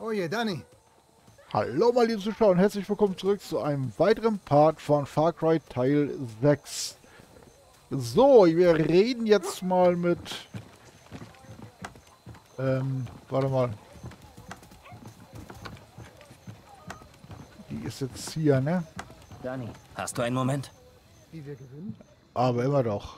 Oh je, Danny. Hallo meine lieben Zuschauer und herzlich willkommen zurück zu einem weiteren Part von Far Cry Teil 6. So, wir reden jetzt mal mit... Ähm, warte mal. Die ist jetzt hier, ne? Danny, hast du einen Moment? Wie wir gewinnen? Aber immer doch.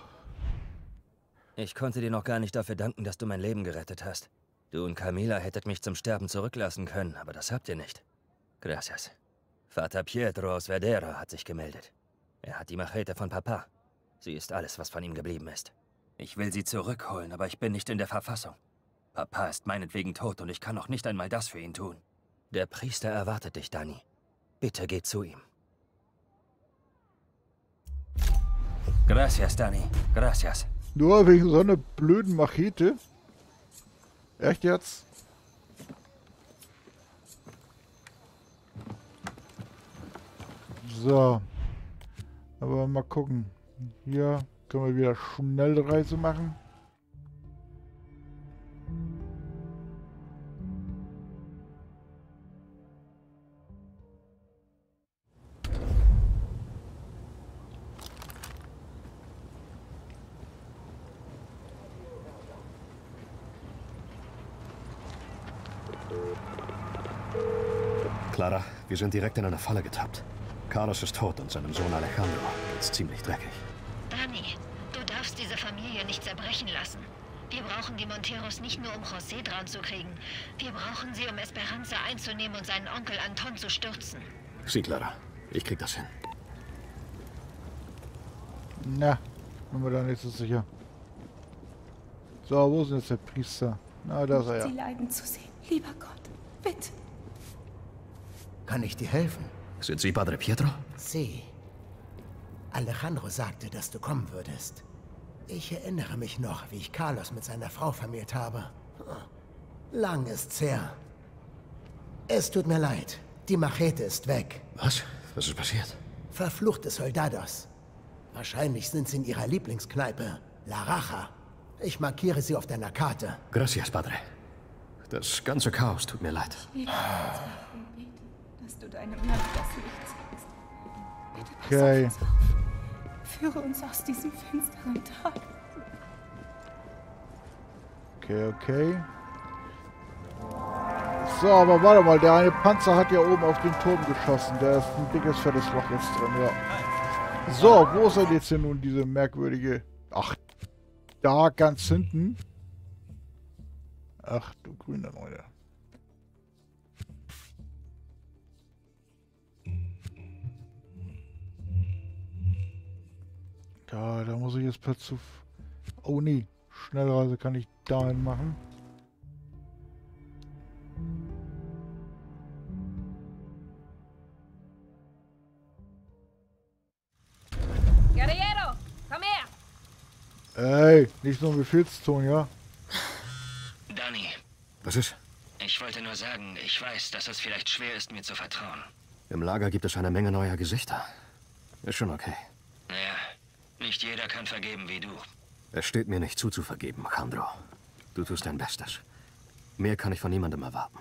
Ich konnte dir noch gar nicht dafür danken, dass du mein Leben gerettet hast. Du und Camila hättet mich zum Sterben zurücklassen können, aber das habt ihr nicht. Gracias. Vater Pietro aus Verdera hat sich gemeldet. Er hat die Machete von Papa. Sie ist alles, was von ihm geblieben ist. Ich will sie zurückholen, aber ich bin nicht in der Verfassung. Papa ist meinetwegen tot und ich kann noch nicht einmal das für ihn tun. Der Priester erwartet dich, Danny. Bitte geh zu ihm. Gracias, Danny. Gracias. Nur wegen so einer blöden Machete? Echt jetzt? So. Aber mal gucken. Hier können wir wieder Schnellreise machen. Wir sind direkt in eine Falle getappt. Carlos ist tot und seinem Sohn Alejandro geht's ziemlich dreckig. Dani, du darfst diese Familie nicht zerbrechen lassen. Wir brauchen die Monteros nicht nur, um José dran zu kriegen. Wir brauchen sie, um Esperanza einzunehmen und seinen Onkel Anton zu stürzen. Sieh, Clara, ich krieg das hin. Na, bin mir da nicht so sicher. So, wo ist denn jetzt der Priester? Na, da ist er Sie ja. leiden zu sehen. Lieber Gott, bitte. Kann ich dir helfen? Sind Sie Padre Pietro? Sie. Alejandro sagte, dass du kommen würdest. Ich erinnere mich noch, wie ich Carlos mit seiner Frau vermählt habe. Lang ist's her. Es tut mir leid. Die Machete ist weg. Was? Was ist passiert? Verfluchte Soldados. Wahrscheinlich sind sie in ihrer Lieblingskneipe, La Raja. Ich markiere sie auf deiner Karte. Gracias, Padre. Das ganze Chaos tut mir leid. Dass du deinem Land das Licht zeigst. Bitte pass Okay. auf uns auf. Führe uns aus diesem finsteren Tal. Okay, okay. So, aber warte mal, der eine Panzer hat ja oben auf den Turm geschossen. Der ist ein dickes, fettes Loch jetzt drin, ja. So, wo ist denn jetzt hier nun diese merkwürdige... Ach, da ganz hinten. Ach du grüne Leute. Da, da muss ich jetzt per zu... Oh nee, Schnellreise kann ich dahin machen. Guerrero, komm her! Ey, nicht so ein Befehlston, ja? Danny, Was ist? ich wollte nur sagen, ich weiß, dass es vielleicht schwer ist, mir zu vertrauen. Im Lager gibt es eine Menge neuer Gesichter. Ist schon okay. Naja, nicht jeder kann vergeben wie du. Es steht mir nicht zu, zu vergeben, Alejandro. Du tust dein Bestes. Mehr kann ich von niemandem erwarten.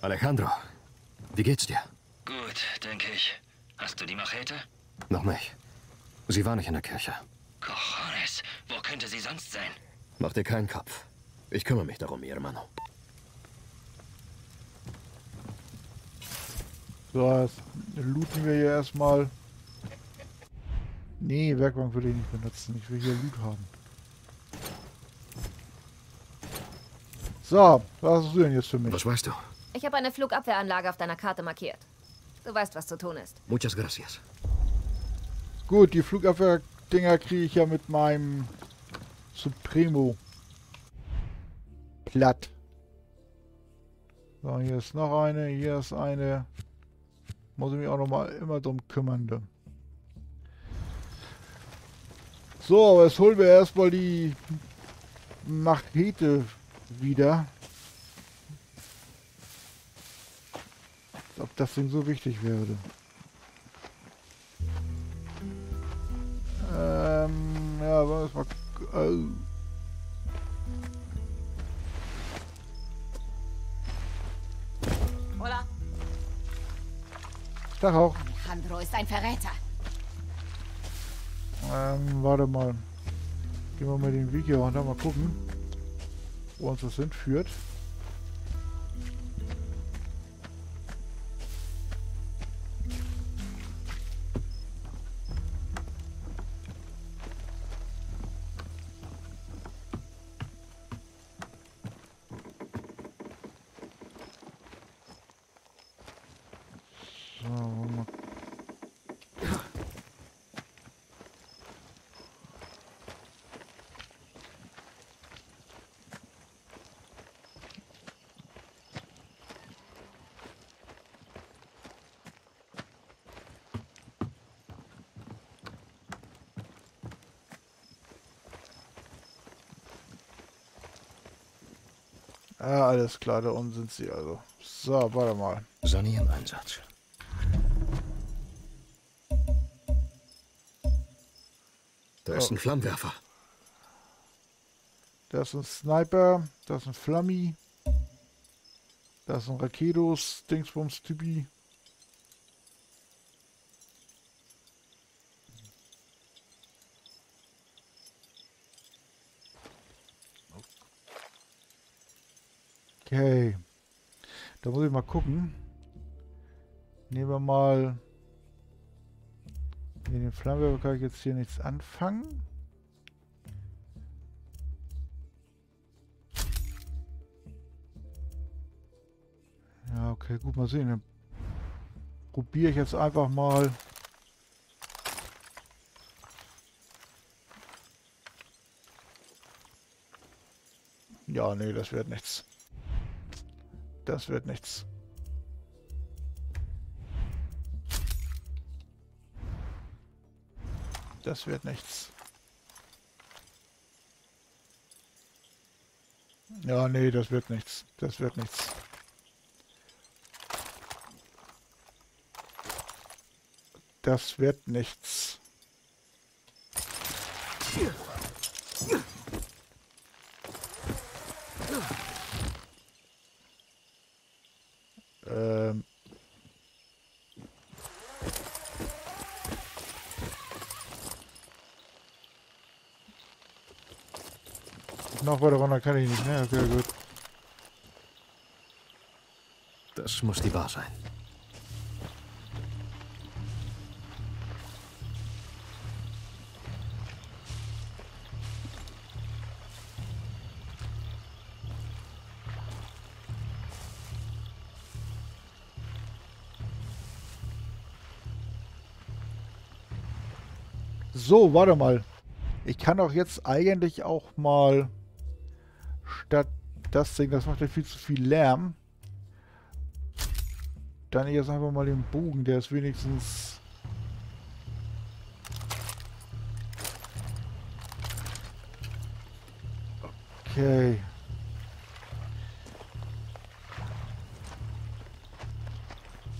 Alejandro, wie geht's dir? Gut, denke ich. Hast du die Machete? Noch nicht. Sie war nicht in der Kirche. Cojones, wo könnte sie sonst sein? Mach dir keinen Kopf. Ich kümmere mich darum, ihr Mann. So, jetzt looten wir hier erstmal. Nee, Werkbank will ich nicht benutzen. Ich will hier Loot haben. So, was hast du denn jetzt für mich? Was weißt du? Ich habe eine Flugabwehranlage auf deiner Karte markiert. Du weißt, was zu tun ist. Muchas gracias. Gut, die Flugabwehr-Dinger kriege ich ja mit meinem Supremo platt. So, hier ist noch eine, hier ist eine. Muss ich mich auch noch mal immer drum kümmern. Du. So, jetzt holen wir erstmal die Machete wieder. Ob das denn so wichtig wäre. Ähm, ja, wollen wir mal... Äh, Hola. Tag auch. Alejandro ist ein Verräter. Ähm, warte mal. Gehen wir mal den Weg hier runter, mal gucken, wo uns das hinführt. So, Ah, alles klar, da unten sind sie also. So, warte mal. Sonny im Einsatz. Da ist ein Flammenwerfer. Da ist ein Sniper, da ist ein Flammi, da ist ein Raketos, Dingsbums, Typi. Okay. Da muss ich mal gucken. Nehmen wir mal... Nee, den Flammenwerfer kann ich jetzt hier nichts anfangen. Ja, okay, gut, mal sehen. Dann probiere ich jetzt einfach mal. Ja, nee, das wird nichts. Das wird nichts. Das wird nichts. Ja, nee, das wird nichts. Das wird nichts. Das wird nichts. Ähm. Noch weiter runter kann ich nicht, ne? Okay, gut. Das muss die Bar sein. So, warte mal. Ich kann auch jetzt eigentlich auch mal das Ding, das macht ja viel zu viel Lärm. Dann jetzt einfach mal den Bogen, der ist wenigstens... Okay.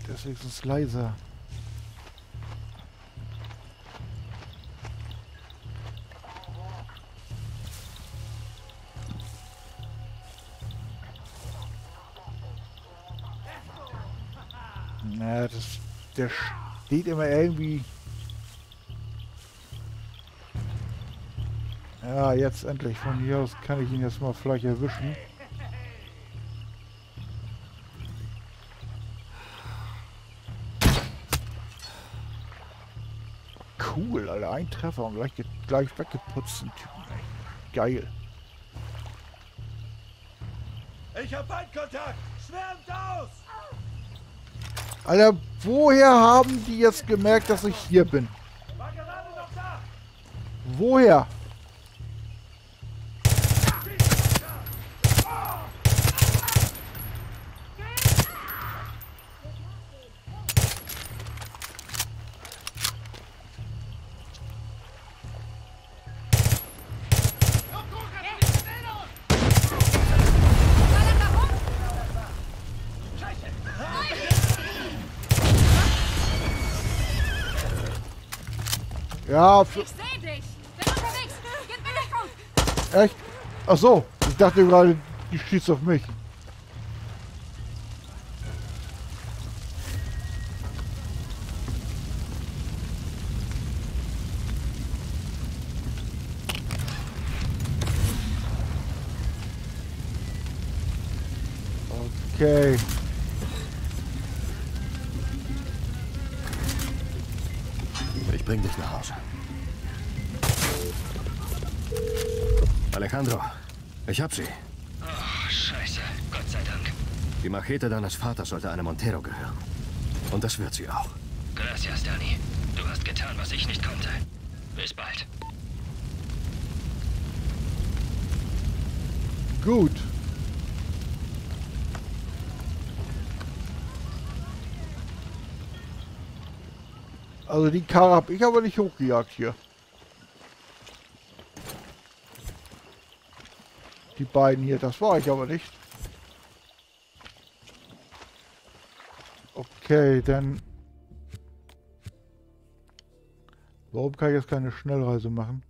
Der ist wenigstens leiser. Ja, das, der steht immer irgendwie. Ja, jetzt endlich. Von hier aus kann ich ihn jetzt mal vielleicht erwischen. Cool, Alter. Ein Treffer und gleich, gleich weggeputzt. den Typen. Geil. Ich hab Feindkontakt! Schwärmt aus! Alter, woher haben die jetzt gemerkt, dass ich hier bin? Woher? Ja. Ich seh dich. Bin unterwegs. Gib mir den Grund. Echt? Ach so. Ich dachte gerade, du schießt auf mich. Okay. Bring dich nach Hause. Alejandro, ich hab sie. Oh, scheiße. Gott sei Dank. Die Machete deines Vaters sollte einem Montero gehören. Und das wird sie auch. Gracias, Danny. Du hast getan, was ich nicht konnte. Bis bald. Gut. Also die Karre habe ich aber nicht hochgejagt hier. Die beiden hier, das war ich aber nicht. Okay, dann... Warum kann ich jetzt keine Schnellreise machen?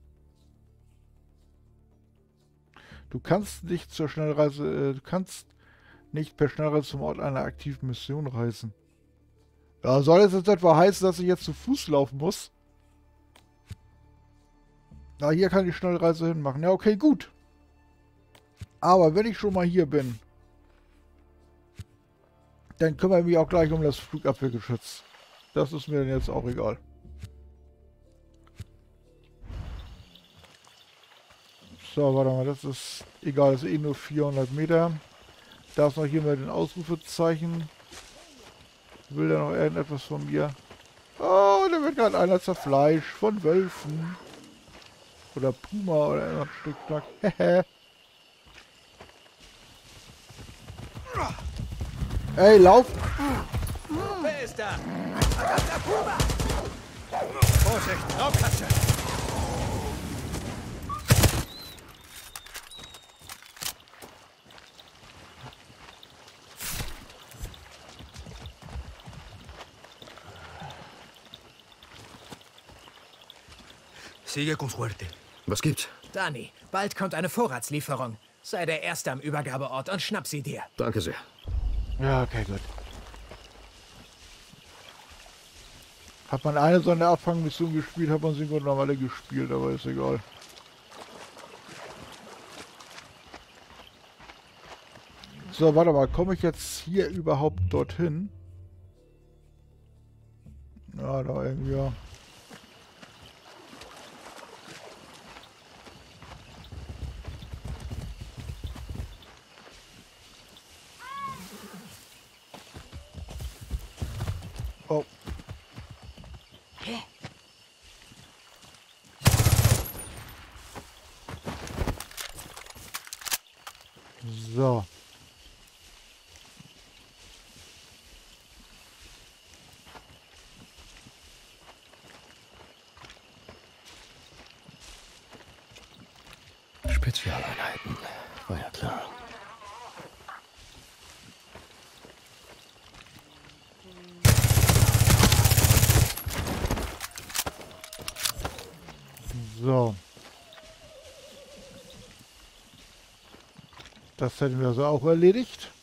Du kannst nicht zur Schnellreise, äh, du kannst nicht per Schnellreise zum Ort einer aktiven Mission reisen. Ja, soll es jetzt etwa heißen, dass ich jetzt zu Fuß laufen muss? Na, hier kann ich Schnellreise hinmachen. Ja, okay, gut. Aber wenn ich schon mal hier bin, dann kümmere ich mich auch gleich um das Flugabwehrgeschütz. Das ist mir dann jetzt auch egal. So, warte mal, das ist egal, das ist eh nur 400 Meter. Da ist noch hier mal den Ausrufezeichen. Will der noch irgendetwas von mir? Oh, da wird gerade einer zerfleischt von Wölfen. Oder Puma oder ein Stück Knack. Hehe. Ey, lauf! Wer ist da? Puma! Vorsicht, Raubkatze! Sigue con suerte. Was gibt's? Dani, bald kommt eine Vorratslieferung. Sei der Erste am Übergabeort und schnapp sie dir. Danke sehr. Ja, okay, gut. Hat man eine so eine Abfangmission gespielt, hat man sie noch alle gespielt, aber ist egal. So, warte mal, komme ich jetzt hier überhaupt dorthin? Ja, da irgendwie, ja. Oh. So. Spezialeinheiten. War ja klar. So. Das hätten wir also auch erledigt.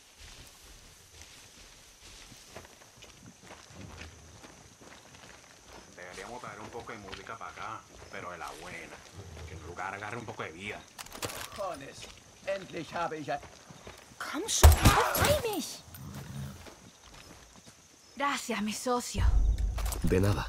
Ich ein... Komm schon, befrei mich! Gracias, mi socio. De nada.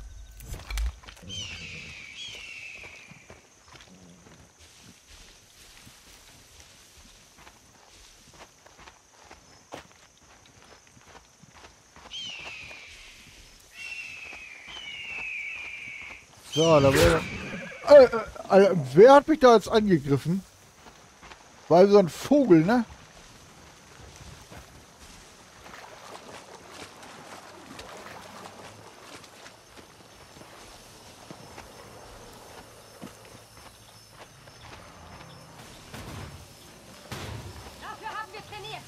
So, da wäre... Äh, äh, äh, wer hat mich da jetzt angegriffen? Weil so ein Vogel, ne? Dafür haben wir trainiert.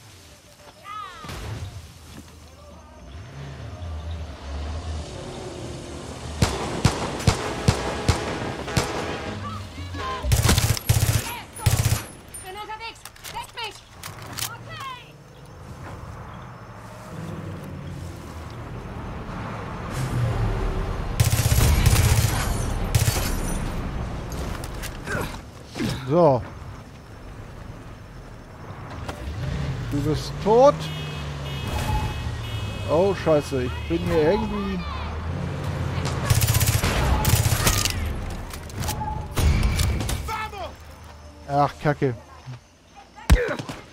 Bin unterwegs. Deck mich. Okay. So. Du bist tot. Oh, scheiße. Ich bin hier irgendwie... Ach, Kacke.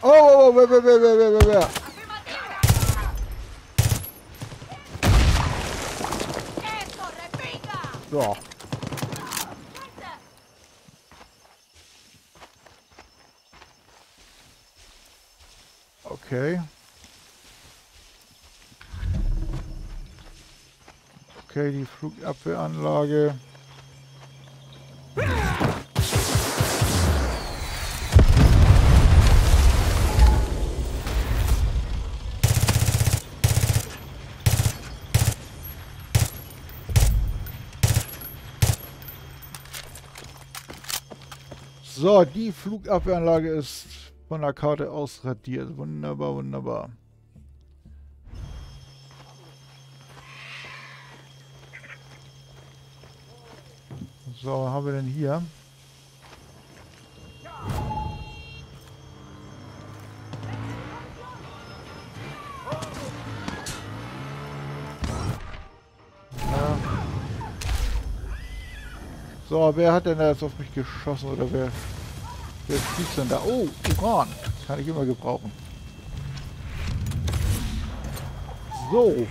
Oh, oh, oh, wer, wer, wer, wer, wer, wer? So. Okay. Okay, die Flugabwehranlage. So, die Flugabwehranlage ist von der Karte ausradiert. Wunderbar, wunderbar. So, was haben wir denn hier? So, wer hat denn da jetzt auf mich geschossen oder wer, wer schießt denn da? Oh, Uran. Kann ich immer gebrauchen. So.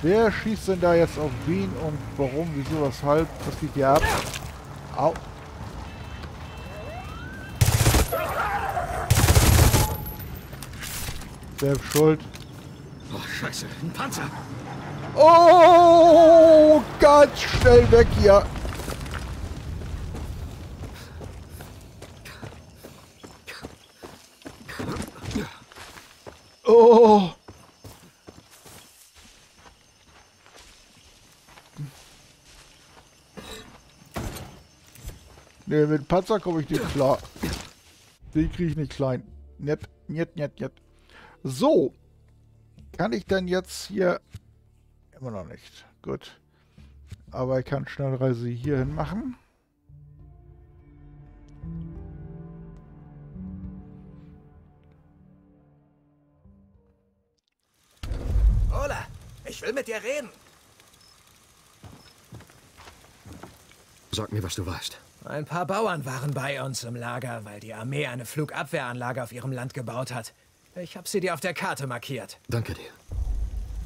Wer schießt denn da jetzt auf wen und warum, wieso, weshalb? Was geht hier ab? Au. Selbst schuld. Oh, scheiße. Ein Panzer. Oh, ganz schnell weg hier. Oh. Ne, mit Panzer komme ich nicht klar. Den kriege ich nicht klein. Nett, nett, nett, nett. So. Kann ich denn jetzt hier... Immer noch nicht. Gut. Aber ich kann Schnellreise hierhin machen. Ola, ich will mit dir reden. Sag mir, was du weißt. Ein paar Bauern waren bei uns im Lager, weil die Armee eine Flugabwehranlage auf ihrem Land gebaut hat. Ich habe sie dir auf der Karte markiert. Danke dir.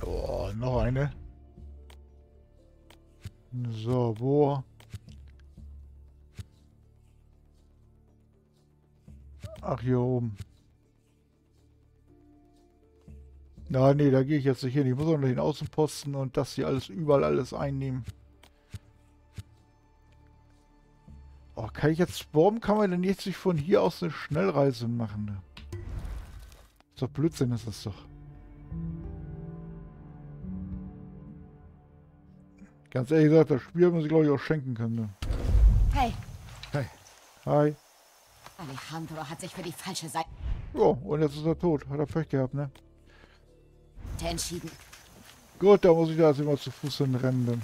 Oh, noch eine. So, wo? Ach, hier oben. Na, nee, da gehe ich jetzt nicht hin. Ich muss auch noch den Außenposten und das hier alles, überall alles einnehmen. Oh, kann ich jetzt, warum kann man denn jetzt nicht von hier aus eine Schnellreise machen? Ist doch Blödsinn, ist das doch. Ganz ehrlich gesagt, das Spiel muss ich glaube ich auch schenken können. Ne? Hey, Hey. Hi. Alejandro hat sich für die falsche Seite Jo, und jetzt ist er tot. Hat er Pech gehabt, ne? entschieden. Gut, da muss ich da jetzt immer zu Fuß hinrennen. Dann.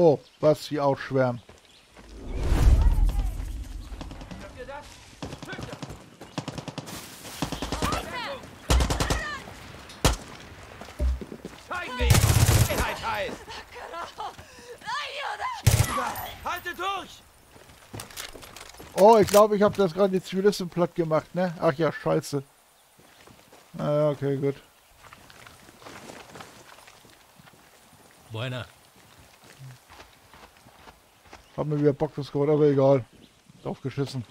Oh, was sie! Haltet durch! Oh, ich glaube, ich habe das gerade die Zivilisten platt gemacht, ne? Ach ja, scheiße. Naja, okay, gut. Buena. Hab mir wieder Bock das geholt, aber egal. Drauf geschissen.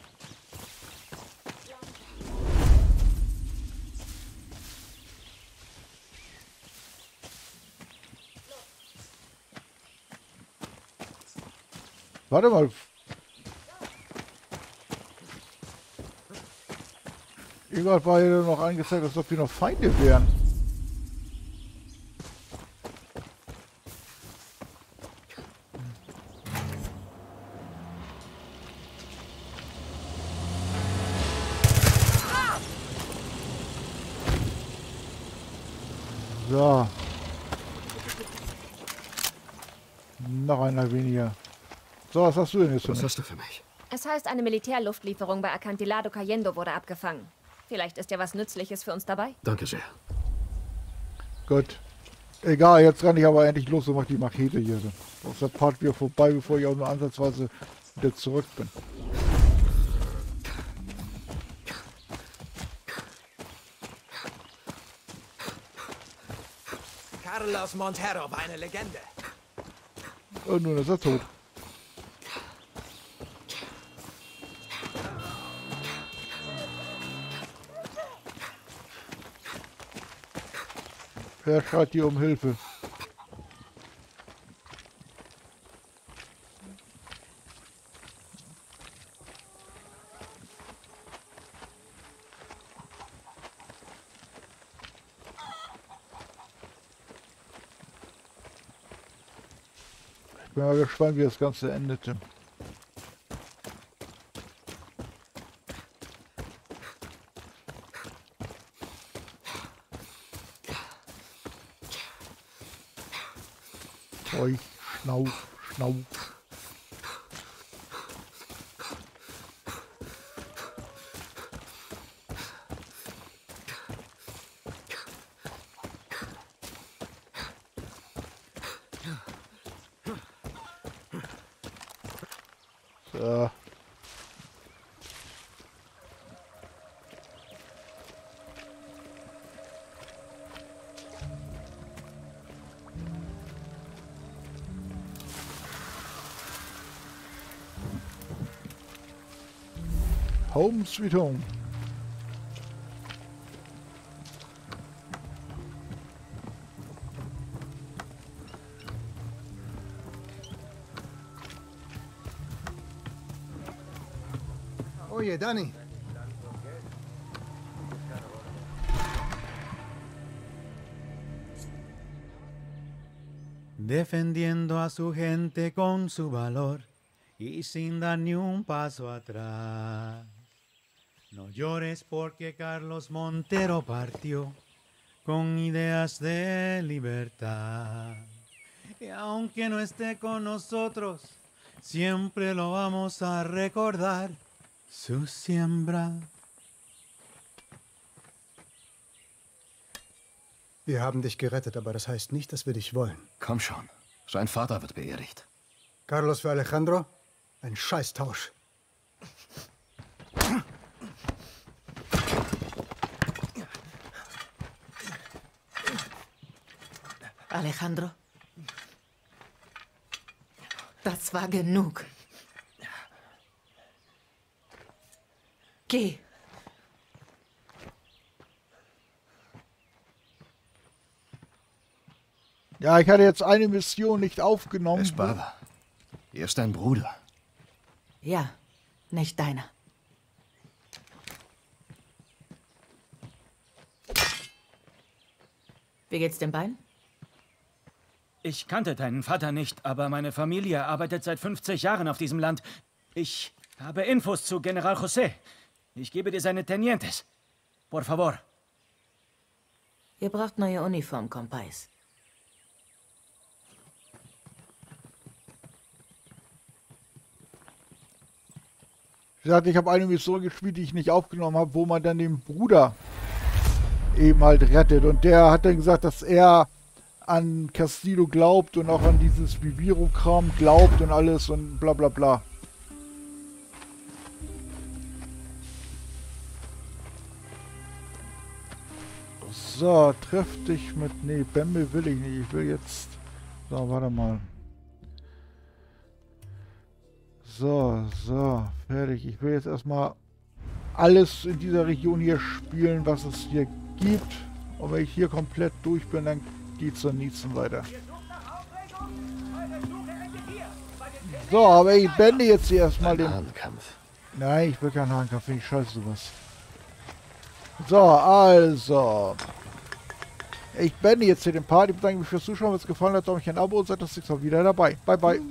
Warte mal. Irgendwas war hier noch angezeigt, als ob hier noch Feinde wären. Noch einer weniger. So, was hast du denn jetzt? Was hast du für mich? Es heißt, eine Militärluftlieferung bei Acantilado Cayendo wurde abgefangen. Vielleicht ist ja was Nützliches für uns dabei. Danke sehr. Gut. Egal, jetzt renne ich aber endlich los und mach die Machete hier. Dann ist der Part wieder vorbei, bevor ich auch nur ansatzweise wieder zurück bin. Carlos Montero war eine Legende. Und nun ist er tot. Wer schreit hier um Hilfe? Ich bin mal gespannt, wie das Ganze endete. Home sweet home. Oye, Dani. defendiendo a su gente con su valor y sin dar ni un paso atrás. Llores porque Carlos Montero partió con ideas de libertad. Y aunque no esté con nosotros, siempre lo vamos a recordar. Su siembra. Wir haben dich gerettet, aber das heißt nicht, dass wir dich wollen. Komm schon. Sein Vater wird beerdigt. Carlos für Alejandro? Ein Scheißtausch. Alejandro, das war genug. Geh. Ja, ich hatte jetzt eine Mission nicht aufgenommen. Espada. Er ist dein Bruder. Ja, nicht deiner. Wie geht's dem Bein? Ich kannte deinen Vater nicht, aber meine Familie arbeitet seit 50 Jahren auf diesem Land. Ich habe Infos zu General José. Ich gebe dir seine Tenientes. Por favor. Ihr braucht neue Uniform, Kompais. Wie gesagt, ich habe eine Mission gespielt, die ich nicht aufgenommen habe, wo man dann den Bruder eben halt rettet. Und der hat dann gesagt, dass er an Castillo glaubt und auch an dieses Viviro-Kram glaubt und alles und bla bla bla. So, treff dich mit... Nee, Bämme will ich nicht. Ich will jetzt... So, warte mal. So, so, fertig. Ich will jetzt erstmal alles in dieser Region hier spielen, was es hier gibt. Und wenn ich hier komplett durch bin, dann geht's zur nächsten weiter. So, aber ich bände jetzt hier erstmal den... Hahnkampf. Nein, ich will keinen Hahnkampf, finde ich scheiße sowas. So, also. Ich beende jetzt hier den Part. Ich bedanke mich fürs Zuschauen. Wenn es gefallen hat, Daumen ein Abo und seid das nächste Mal wieder dabei. Bye, bye.